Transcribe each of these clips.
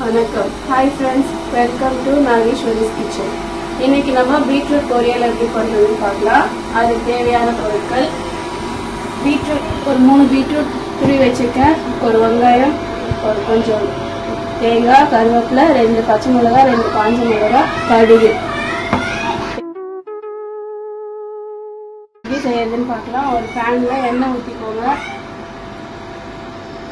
வணக்கம். Hi friends welcome to Nageswari's kitchen இன்னைக்கு நம்ம பீட்ரூட் பொரியல் எப்படி பண்ணுறதுன்னு பார்க்கலாம். அதுக்கு தேவையான பொருட்கள். பீட்ரூட் ஒரு மூணு பீட்ரூட் துருவி வச்சுருக்கேன். ஒரு வெங்காயம் ஒரு கொஞ்சம் தேங்காய் கருவேப்பிலை ரெண்டு பச்சை மிளகாய் ரெண்டு காஞ்ச மிளகாய் கடுகு. செய்யறதுன்னு பார்க்கலாம். ஒரு பேனில் எண்ணெய் ஊற்றிக்கோங்க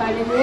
கடுகு.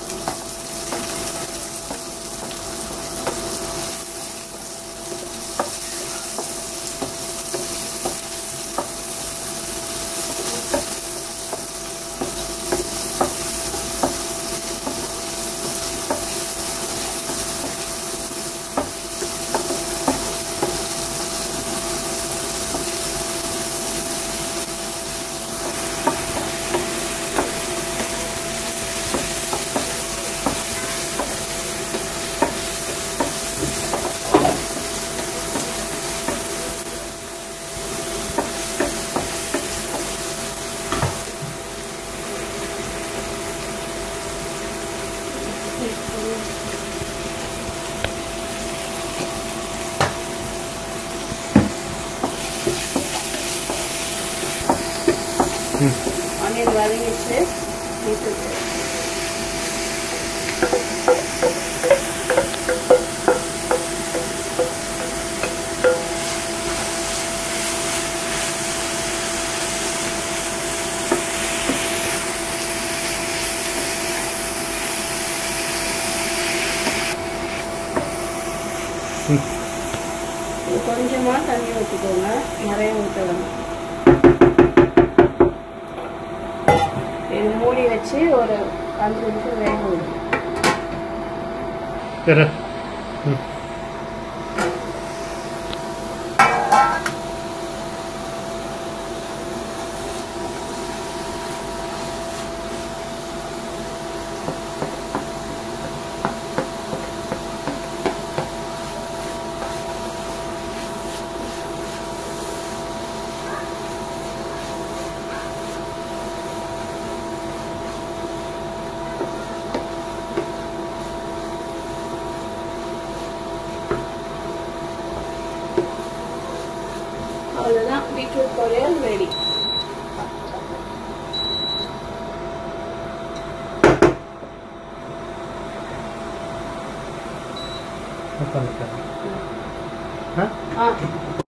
வதங்கிச்சு இப்போ வெங்காயம் ஆனியன் வதங்கிச்சு பீட்ரூட் இது கொஞ்சமா தண்ணி ஊற்றிக்கோங்க நிறைய ஊற்ற வேணும் வச்சு ஒரு அஞ்சு நிமிஷம் வேக விடும் recipe tutorial ready. Huh? Ah. ¿Ah?